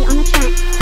on the track.